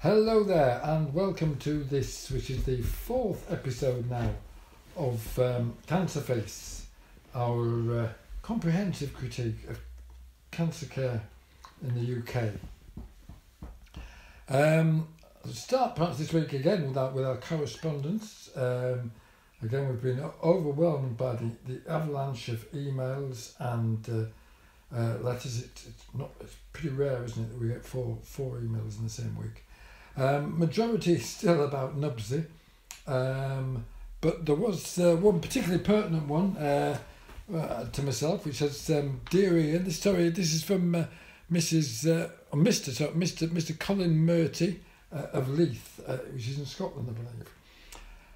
Hello there, and welcome to this, which is the fourth episode now of um, Cancer Face, our uh, comprehensive critique of cancer care in the UK. Um, start perhaps this week again with our, with our correspondence. Um, again, we've been overwhelmed by the, the avalanche of emails and uh, uh, letters. It, it's not it's pretty rare, isn't it, that we get four four emails in the same week. Um, majority still about Nubsy, um, but there was uh, one particularly pertinent one uh, uh, to myself, which says, um, "Dear Ian, this story this is from uh, Mrs. Uh. Sorry, Mr. Mr. Colin Murty uh, of Leith, which is in Scotland, I believe."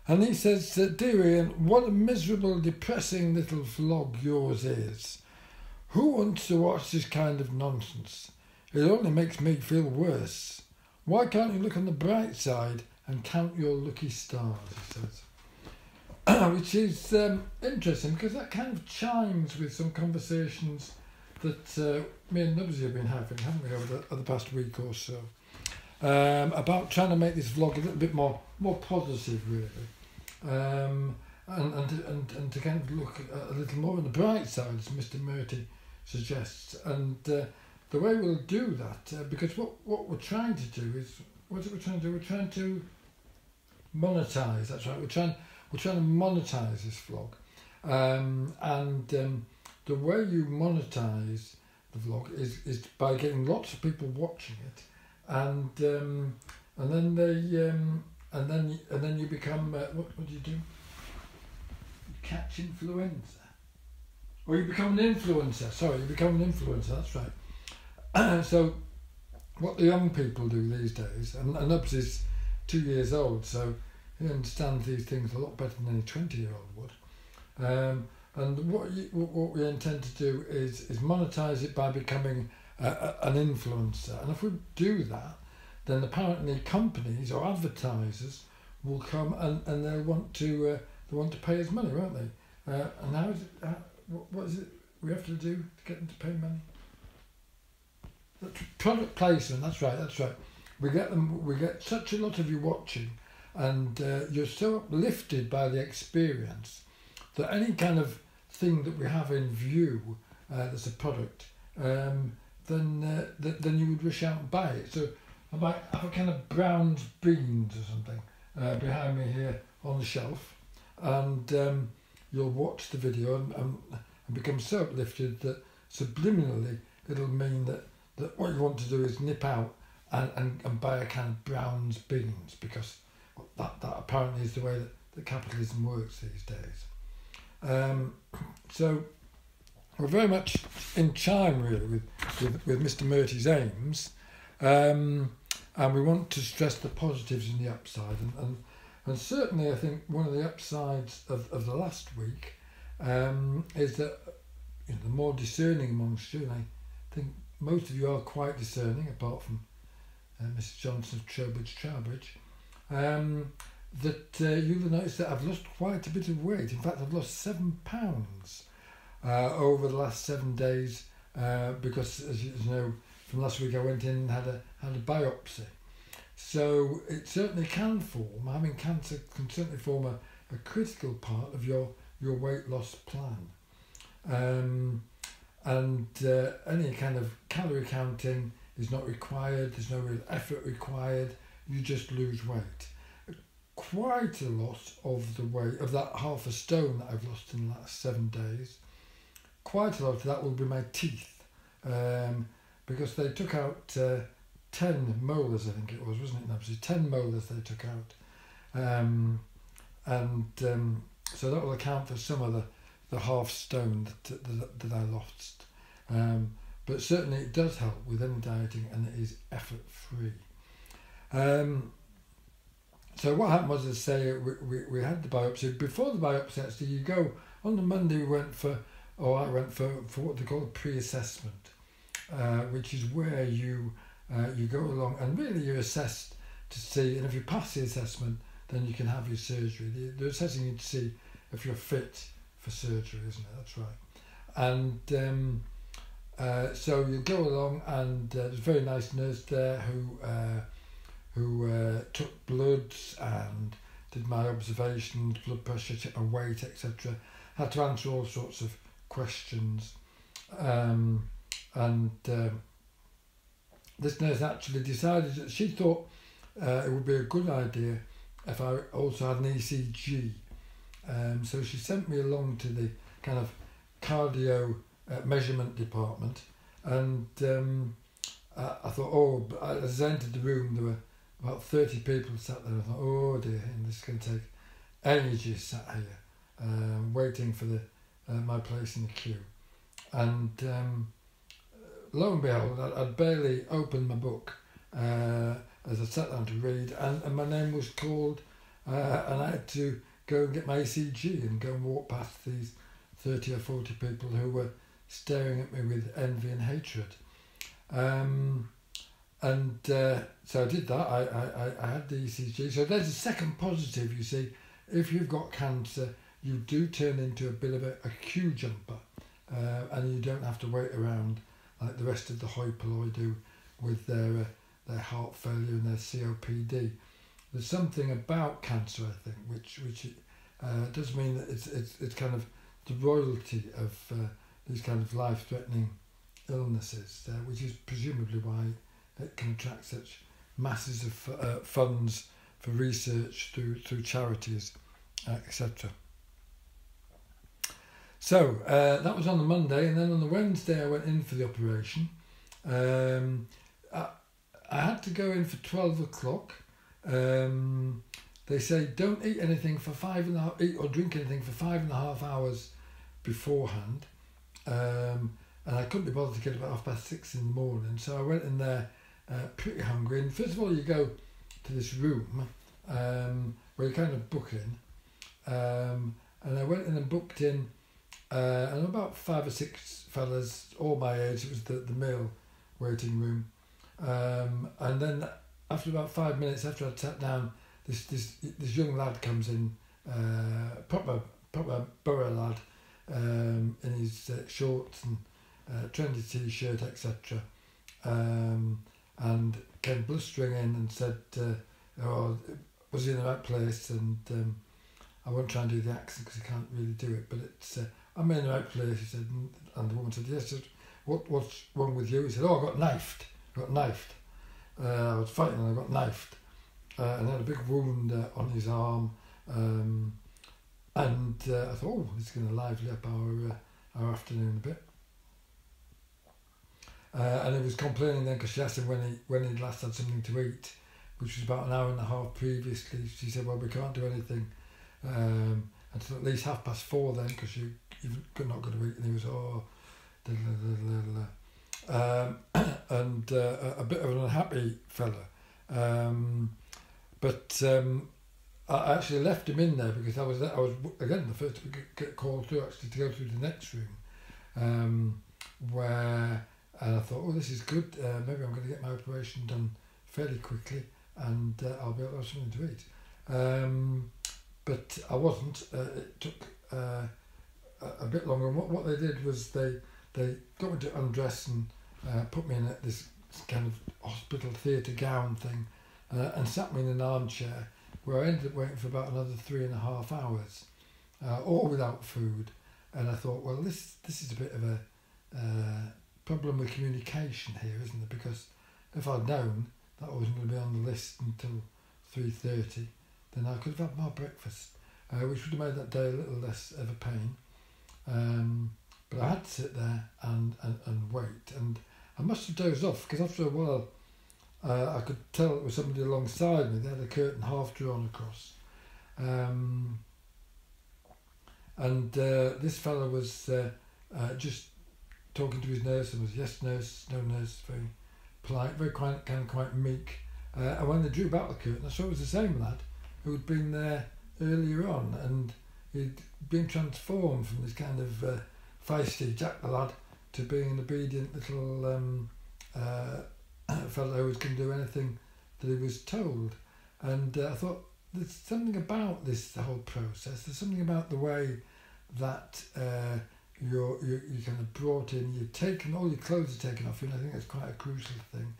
And he says, uh, Dear Ian, what a miserable, depressing little vlog yours is. Who wants to watch this kind of nonsense? It only makes me feel worse. Why can't you look on the bright side and count your lucky stars? He says. Which is um, interesting because that kind of chimes with some conversations that uh, me and Nubsy have been having, haven't we, over the, over the past week or so, um, about trying to make this vlog a little bit more more positive, really, um, and, and, and, and to kind of look a little more on the bright side, as Mr. Murty suggests. And uh, the way we'll do that, uh, because what, what we're trying to do is, what we're trying to do? We're trying to monetize. That's right. We're trying we're trying to monetize this vlog, um, and um, the way you monetize the vlog is is by getting lots of people watching it, and um, and then they um, and then and then you become uh, what what do you do? You catch influenza, or you become an influencer. Sorry, you become an influencer. That's right. so, what the young people do these days, and, and is two years old, so he understands these things a lot better than a twenty-year-old would. Um, and what you, what we intend to do is is monetize it by becoming a, a, an influencer. And if we do that, then apparently companies or advertisers will come and, and they'll want to uh, they want to pay us money, won't they? Uh, and how is it? How, what is it we have to do to get them to pay money? Product placement. That's right. That's right. We get them. We get such a lot of you watching, and uh, you're so uplifted by the experience that any kind of thing that we have in view uh, that's a product, um, then uh, th- then you would rush out and buy it. So I might have a kind of browned beans or something uh, behind me here on the shelf, and um, you'll watch the video and, and, and become so uplifted that subliminally it'll mean that, want to do is nip out and, and, and buy a can of Brown's beans because that, that apparently is the way that, that capitalism works these days. Um, so we're very much in chime really with, with, with Mr. Murty's aims. Um, and we want to stress the positives and the upside. And, and, and certainly, I think one of the upsides of, of the last week um, is that you know, the more discerning amongst you, and I think most of you are quite discerning, apart from uh, Mrs. Johnson of Trowbridge, Trowbridge, um, that uh, you'll notice that I've lost quite a bit of weight. In fact, I've lost seven pounds uh, over the last seven days uh, because, as you know, from last week I went in and had a had a biopsy. So it certainly can form. Having cancer can certainly form a, a critical part of your your weight loss plan. Um, and uh, any kind of calorie counting is not required. There's no real effort required. You just lose weight. Quite a lot of the weight of that half a stone that I've lost in the last seven days. Quite a lot of that will be my teeth. Um, because they took out uh, 10 molars, I think it was, wasn't it, Nubsy? 10 molars they took out. Um, and um, so that will account for some of the, the half stone that, that, that I lost. Um, but certainly it does help with any dieting and it is effort free. Um, so what happened was, as I say, we, we, we had the biopsy. Before the biopsy, actually, you go on the Monday. We went for, or I went for for what they call a pre-assessment, uh, which is where you uh, you go along and really you're assessed to see, and if you pass the assessment, then you can have your surgery. They're assessing you to see if you're fit for surgery, isn't it? That's right. And um, uh, so you go along, and uh, there's a very nice nurse there who uh, who uh, took bloods and did my observations, blood pressure, my weight, etc. Had to answer all sorts of questions. Um, and uh, this nurse actually decided that she thought uh, it would be a good idea if I also had an ECG. Um, so she sent me along to the kind of cardio uh, measurement department, and um, I, I thought, oh, as I entered the room, there were about 30 people sat there. I thought, oh dear, and this is going to take ages sat here, um, waiting for the uh, my place in the queue. And um, lo and behold, I, I'd barely opened my book uh, as I sat down to read, and, and my name was called, uh, and I had to go and get my ECG and go and walk past these 30 or 40 people who were staring at me with envy and hatred. Um, and uh, so I did that. I, I, I had the ECG. So there's a second positive, you see. If you've got cancer, you do turn into a bit of a, a queue jumper uh, and you don't have to wait around like the rest of the hoi polloi do with their, uh, their heart failure and their COPD. There's something about cancer, I think, which, which uh, does mean that it's, it's, it's kind of the royalty of uh, these kind of life-threatening illnesses, uh, which is presumably why it can attract such masses of uh, funds for research through through charities, uh, etc. So uh, that was on the Monday, and then on the Wednesday I went in for the operation. Um, I, I had to go in for twelve o'clock. Um, they say don't eat anything for five and a half, eat or drink anything for five and a half hours beforehand. Um, and I couldn't be bothered to get about half past six in the morning, so I went in there uh, pretty hungry. And first of all, you go to this room um, where you kind of book in. Um, and I went in and booked in, uh, and about five or six fellas, all my age. It was the, the male waiting room. Um, and then after about five minutes after I'd sat down, this this this young lad comes in, uh, proper proper borough lad, um, in his uh, shorts and uh, trendy t-shirt, etc. Um, and came blustering in and said, uh, "Oh, was he in the right place?" And um, I won't try and do the accent because I can't really do it, but it's uh, I'm in the right place. He said, and the woman said, "Yes." What what's wrong with you? He said, "Oh, I got knifed. I got knifed. Uh, I was fighting and I got knifed, uh, and had a big wound uh, on his arm." Um, and I thought, oh, is going to lively up our our afternoon a bit. Uh, and he was complaining then because she asked him when he when he'd last had something to eat, which was about an hour and a half previously. She said, "Well, we can't do anything um, until at least half past four then, because you you're not going to eat." And he was oh, da, da, da, um, and uh, a bit of an unhappy fella. Um, but um, I actually left him in there because I was I was again the first to get called to actually to go through the next room, um, where and I thought, oh, this is good. Uh, maybe I'm going to get my operation done fairly quickly, and uh, I'll be able to have something to eat. Um, but I wasn't. Uh, it took uh, a bit longer. And what, what they did was they they got me to undress and uh, put me in this kind of hospital theatre gown thing, uh, and sat me in an armchair where I ended up waiting for about another three and a half hours, all without food. And I thought, well, this this is a bit of a problem with communication here, isn't it? Because if I'd known that I wasn't going to be on the list until three thirty, then I could have had my breakfast, uh, which would have made that day a little less of a pain. Um, but I had to sit there and, and, and wait, and I must have dozed off because after a while uh, I could tell it was somebody alongside me. They had a curtain half drawn across. Um, and uh, this fellow was uh, uh, just talking to his nurse and was yes nurse, no nurse, very polite, very quite, kind of quite meek. Uh, and when they drew back the curtain, I saw it was the same lad who had been there earlier on and he'd been transformed from this kind of uh, feisty Jack the lad to being an obedient little um, uh, fellow who can do anything that he was told. And uh, I thought there's something about this whole process. There's something about the way that uh, you're, you you kind of brought in, you've taken, all your clothes are taken off you, and I think that's quite a crucial thing.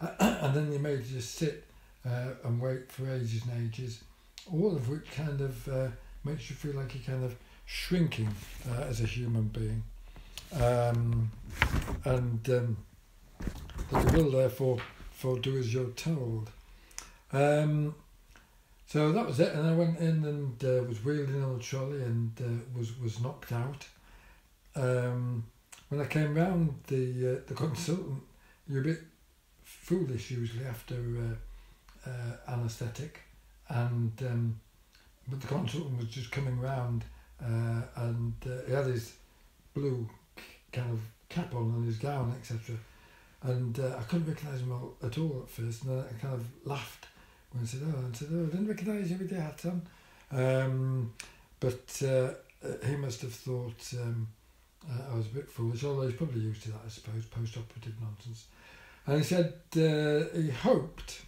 and then you're made to just sit uh, and wait for ages and ages, all of which kind of uh, makes you feel like you're kind of shrinking uh, as a human being. Um, and um, that you will therefore for do as you're told. Um, so that was it, and I went in and uh, was wheeling on the trolley and uh, was was knocked out. Um, when I came round, the uh, the consultant, you're a bit foolish usually after uh, uh, anaesthetic, and um, but the consultant was just coming round, uh, and uh, he had his blue kind of cap on and his gown, etc. And uh, I couldn't recognise him at all at first, and I kind of laughed when I said, "Oh," and said, "Oh, I didn't recognise you with your hat on." Um, but uh, he must have thought um, uh, I was a bit foolish, although he's probably used to that, I suppose, post-operative nonsense. And he said uh, he hoped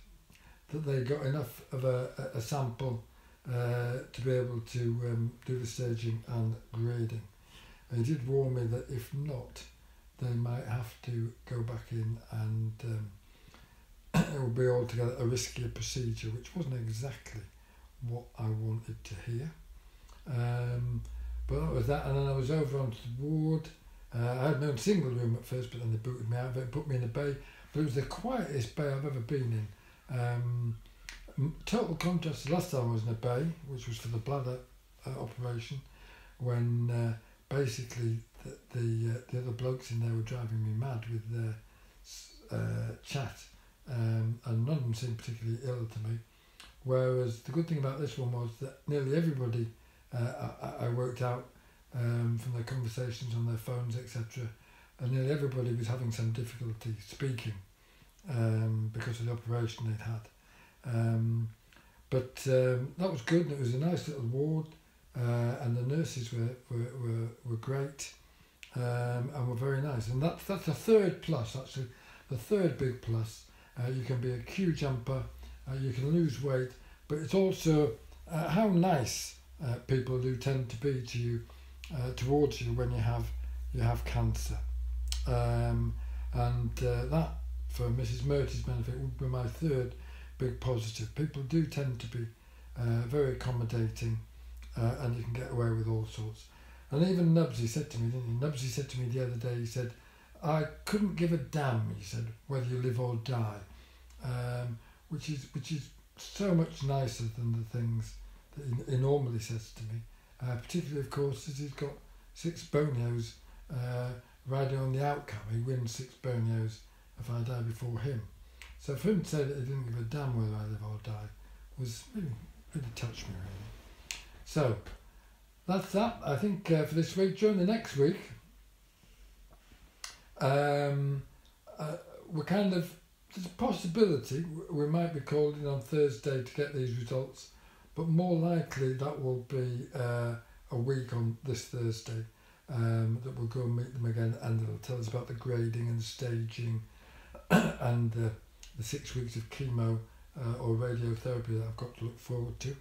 that they got enough of a, a sample uh, to be able to um, do the staging and grading. He did warn me that if not, they might have to go back in and um, it would be altogether a riskier procedure, which wasn't exactly what I wanted to hear. Um, but that was that, and then I was over onto the ward. Uh, I had my own single room at first, but then they booted me out of it, put me in a bay. But it was the quietest bay I've ever been in. Um, total contrast to last time I was in a bay, which was for the bladder uh, operation, when uh, basically the the, uh, the other blokes in there were driving me mad with their uh, chat, um, and none of them seemed particularly ill to me. Whereas the good thing about this one was that nearly everybody uh, I, I worked out um, from their conversations on their phones, etc., and nearly everybody was having some difficulty speaking um, because of the operation they'd had. Um, but um, that was good, it was a nice little ward, uh, and the nurses were, were, were, were great um, and were very nice. And that's, that's the third plus, actually, the third big plus. Uh, you can be a queue jumper, uh, you can lose weight, but it's also uh, how nice uh, people do tend to be to you, uh, towards you when you have you have cancer. Um, and that, for Mrs. Murty's benefit, would be my third big positive. People do tend to be uh, very accommodating uh, and you can get away with all sorts. And even Nubsy said to me, didn't he? Nubsy said to me the other day, he said, I couldn't give a damn, he said, whether you live or die. Um, which is which is so much nicer than the things that he, he normally says to me. Uh, particularly, of course, as he's got six Bonios uh, riding on the outcome. He wins six Bonios if I die before him. So for him to say that he didn't give a damn whether I live or die was really, really touched me, really. So that's that, I think, uh, for this week. During the next week, um, uh, we're kind of, there's a possibility we might be called in on Thursday to get these results but more likely that will be uh, a week on this Thursday um, that we'll go and meet them again and they'll tell us about the grading and staging and uh, the six weeks of chemo uh, or radiotherapy that I've got to look forward to.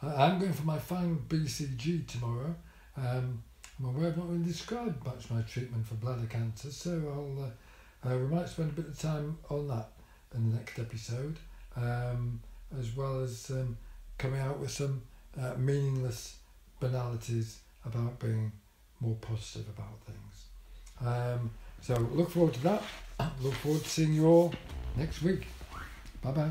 I'm going for my final BCG tomorrow. Um, I'm aware I've not really described much my treatment for bladder cancer, so I'll uh, uh, we might spend a bit of time on that in the next episode, um, as well as um, coming out with some uh, meaningless banalities about being more positive about things. Um, so look forward to that. Look forward to seeing you all next week. Bye bye.